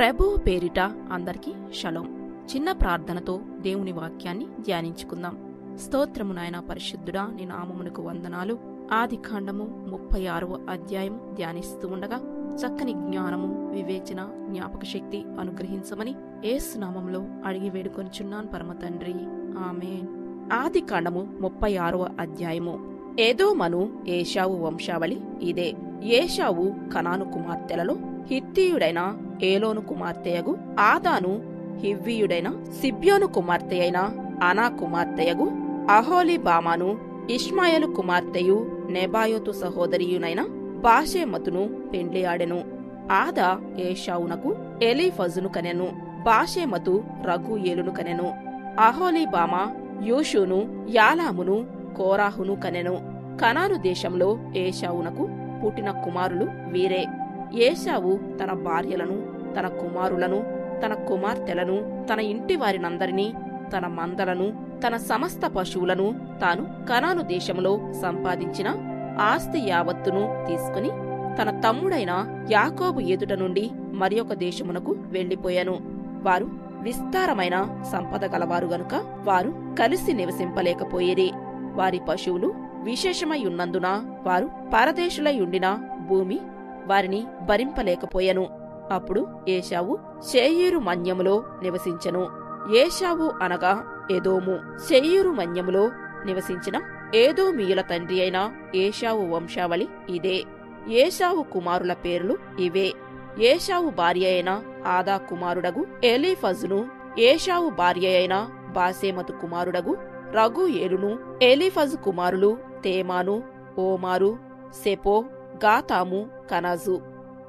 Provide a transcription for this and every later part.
ప్రభువు పేరిట అందరికీ షలోం. చిన్న ప్రార్థనతో దేవుని వాక్యాన్ని ధ్యానించుకుందాం. స్తోత్రము నాయన పరిశుద్ధుడా నీ నామమునకు వందనాలు. ఆది కాండము ముప్పై ఆరవ అధ్యాయం ధ్యానిస్తూ ఉండగా చక్కని జ్ఞానము వివేచన జ్ఞాపక శక్తి అనుగ్రహించమని ఏసు నామంలో అడిగి వేడుకొనిచున్నాను పరమతండ్రి ఆమెన్. ఆది కాండము ముప్పై ఆరవ అధ్యాయము. ఏదోమను ఏషావు వంశావళి ఇదే. ఏషావు కనాను కుమార్తెలలో హిత్తీయుడైన ఏలోను కుమార్తెయగు ఆదాను హివ్వీయుడైన సిబ్యోను కుమార్తె అయిన అనా కుమార్తెయగు అహోలిబామాను ఇష్మాయలు కుమార్తెయు నెబాయోతు సహోదరియునైన బాషేమతును పెండ్లియాడెను. ఆదా ఏషావునకు ఎలీఫజును కనెను. బాషేమతు రఘు ఏలును కనెను. అహోలి యూషును యాలామును కోరాహును కనెను. కనాను దేశంలో ఏషావునకు పుట్టిన కుమారులు వీరే. ఏషావు తన భార్యలను తన కుమారులను తన కుమార్తెలను తన ఇంటి వారినందరినీ తన మందలను తన సమస్త పశువులను తాను కనాను దేశంలో సంపాదించిన ఆస్తి యావత్తును తీసుకుని తన తమ్ముడైన యాకోబు ఎదుట నుండి మరియొక దేశమునకు వెళ్ళిపోయాను వారు విస్తారమైన సంపద గలవారు గనుక వారు కలిసి నివసింపలేకపోయేది. వారి పశువులు విశేషమై ఉన్నందున వారు పరదేశులై ఉండిన భూమి వారిని భరింపలేకపోయెను. అప్పుడు ఏషావు షేయూరు మన్యములో నివసించెను. ఏషావు అనగా ఎదోము. షేయూరు మన్యములో నివసించిన ఏదోమీయుల తండ్రి అయిన ఏషావు వంశావళి ఇదే. ఏషావు కుమారుల పేర్లు ఇవే. ఏషావు భార్య అయిన ఆదా కుమారుడగు ఎలీఫజును ఏషావు భార్య అయిన బాసేమతు కుమారుడగు రఘు ఏలును ఎలీఫజు కుమారులు తేమాను ఓమారు సెపో గాతాము కనాజు.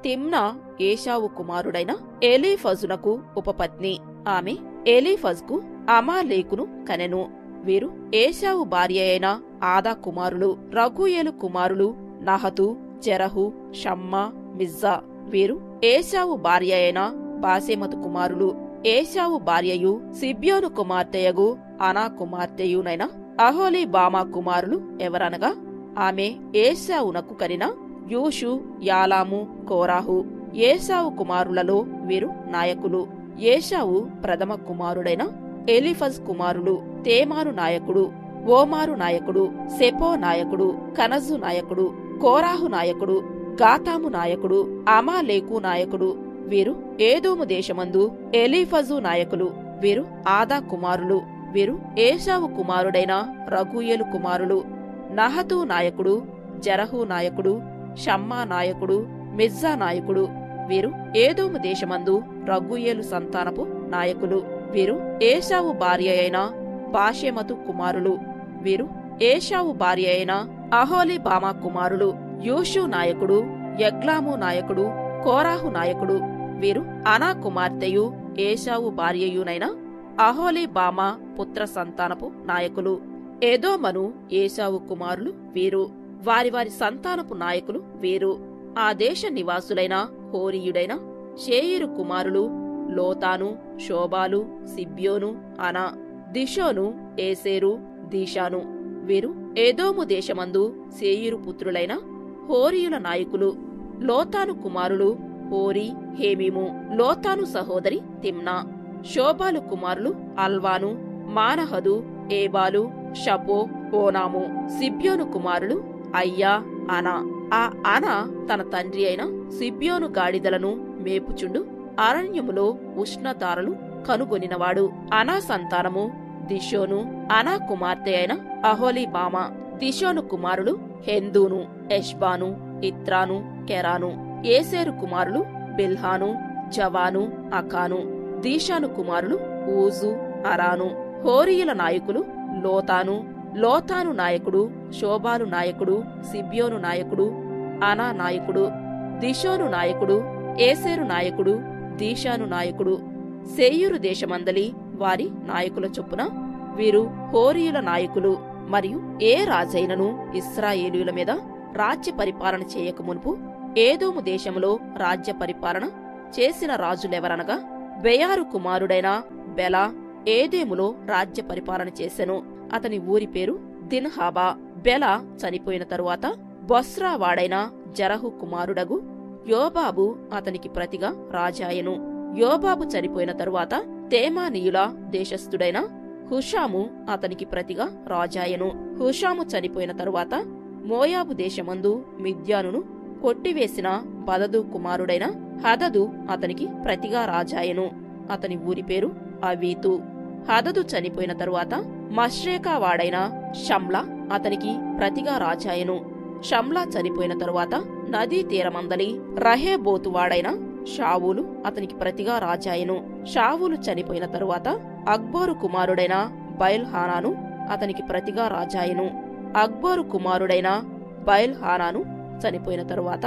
తిమ్నా ఏషావు కుమారుడైన ఏలీఫజునకు ఉపపత్ని. ఆమె ఏలీఫజ్కు అమాలేకును కనెను. వీరు ఏషావు భార్య అయిన ఆదా కుమారులు రఘుయేలు కుమారులు నహతు జరహు షమ్మా మిజ్జా. వీరు ఏషావు భార్య అయిన బాసేమతు కుమారులు. ఏషావు భార్యయు సిబ్యోను కుమార్తెయగు అనా కుమార్తెయునైన అహోలి బామా కుమారులు ఎవరనగా ఆమె ఏషావునకు కనిన యూషు యాలాము కోరాహు ఏషావు కుమారులలో వీరు నాయకులు. ఏషావు ప్రథమ కుమారుడైన ఎలిఫజ్ కుమారులు తేమారు నాయకుడు ఓమారు నాయకుడు సెపో నాయకుడు కనజు నాయకుడు కోరాహు నాయకుడు గాతాము నాయకుడు అమాలేకు నాయకుడు. వీరు ఏదోము దేశమందు ఎలీఫజు నాయకులు. వీరు ఆదా కుమారులు. వీరు ఏషావు కుమారుడైన రఘుయేలు కుమారులు. నహతు నాయకుడు జరహు నాయకుడు షమ్మా నాయకుడు మిర్జా నాయకుడు. వీరు ఏదోము దేశమందు రగ్గుయేలు సంతానపు నాయకులు. వీరు ఏషావు భార్య అయిన బాషెమతు కుమారులు. వీరు ఏషావు భార్య అయిన అహోలిబామా కుమారులు. యూషు నాయకుడు యగ్లాము నాయకుడు కోరాహు నాయకుడు. వీరు అనా కుమార్తెయు ఏషావు భార్యయునైన అహోలిబామా పుత్ర సంతానపు నాయకులు. ఏదోమను ఏషావు కుమారులు వీరు. వారి వారి సంతానపు నాయకులు వేరు. ఆ దేశ నివాసులైన హోరీయుడైన షేయిరు కుమారులు లోతాను శోభాలు సిబ్యోను అనా దిషోను ఏసేరు దీషాను. వీరు ఏదోము దేశమందు సేయిరు పుత్రులైన హోరీయుల నాయకులు. లోతాను కుమారులు హోరీ హేమీము. లోతాను సహోదరి తిమ్నా. శోభాలు కుమారులు అల్వాను మానహదు ఏబాలు షపో ఓనాము. సిబ్యోను కుమారులు అయ్యా అనా. ఆ అనా తన తండ్రి అయిన సిబ్యోను గాడిదలను మేపుచుండు అరణ్యములో ఉష్ణతారలు కనుగొనినవాడు. అనా సంతానము దిషోను అనా కుమార్తె అయిన అహోలి దిశోను కుమారులు హెందూను ఎష్బాను ఇత్రాను కెరాను. ఏసేరు కుమారులు బిల్హాను జవాను అకాను. దీషాను కుమారులు ఊజు అరాను. హోరీయుల నాయకులు లోతాను లోతాను నాయకుడు శోభాలు నాయకుడు సిబ్యోను నాయకుడు అనా నాయకుడు దిశోను నాయకుడు ఏసేరు నాయకుడు దీశాను నాయకుడు. సేయూరు దేశమందలి వారి నాయకుల చొప్పున వీరు హోరీయుల నాయకులు మరియు ఏ రాజైనను ఇస్రాయేలీయుల మీద రాజ్య పరిపాలన చేయక మునుపు ఏదోము దేశములో రాజ్య పరిపాలన చేసిన రాజులెవరనగా బెయారు కుమారుడైన బెలా ఏదేములో రాజ్య పరిపాలన చేసెను. అతని ఊరి పేరు దిన్హాబా. బెల చనిపోయిన తరువాత బొస్రావాడైన జరహు కుమారుడగు యోబాబు అతనికి ప్రతిగా రాజాయను. యోబాబు చనిపోయిన తరువాత తేమానీయుల దేశస్థుడైన హుషాము అతనికి ప్రతిగా రాజాయను. హుషాము చనిపోయిన తరువాత మోయాబు దేశమందు మిద్యానును కొట్టివేసిన బదదు కుమారుడైన హదదు అతనికి ప్రతిగా రాజాయను. అతని ఊరి పేరు అవీతు. హదదు చనిపోయిన తరువాత మష్రేకా వాడైన షమ్లా అతనికి ప్రతిగా రాజాయను. షమ్లా చనిపోయిన తరువాత నదీ తీరమందలి రహేబోతు వాడైన షావులు అతనికి ప్రతిగా రాజాయను. షావులు చనిపోయిన తరువాత అక్బోరు కుమారుడైన బయల్హానాను అతనికి ప్రతిగా రాజాయను. అక్బోరు కుమారుడైన బయల్హానాను చనిపోయిన తరువాత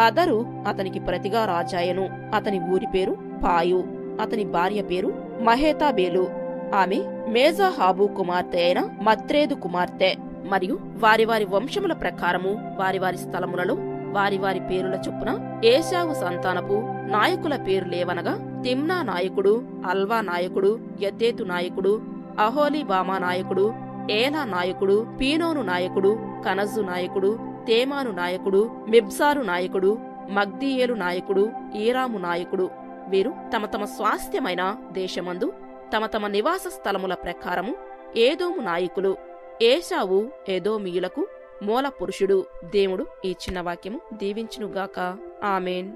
హదరు అతనికి ప్రతిగా రాజాయను. అతని ఊరి పేరు పాయు. అతని భార్య పేరు మహేతాబేలు. ఆమె మేజాహాబు కుమార్తె అయిన మత్రేదు కుమార్తె. మరియు వారి వారి వంశముల ప్రకారము వారి వారి స్థలములలో వారి వారి పేరుల చొప్పున ఏశావు సంతానపు నాయకుల పేరులేవనగా తిమ్నా నాయకుడు అల్వా నాయకుడు యతేతు నాయకుడు అహోలీబామా నాయకుడు ఏలా నాయకుడు పీనోను నాయకుడు కనజు నాయకుడు తేమాను నాయకుడు మిబ్సారు నాయకుడు మగ్దీయేలు నాయకుడు ఈరాము నాయకుడు. వీరు తమ తమ స్వాస్థ్యమైన దేశమందు తమ తమ నివాస స్థలముల ప్రకారము ఏదోము నాయకులు ఏశావు ఏదోమీయులకు మూల పురుషుడు దేవుడు ఈ చిన్న వాక్యము దీవించునుగాక. ఆమెన్.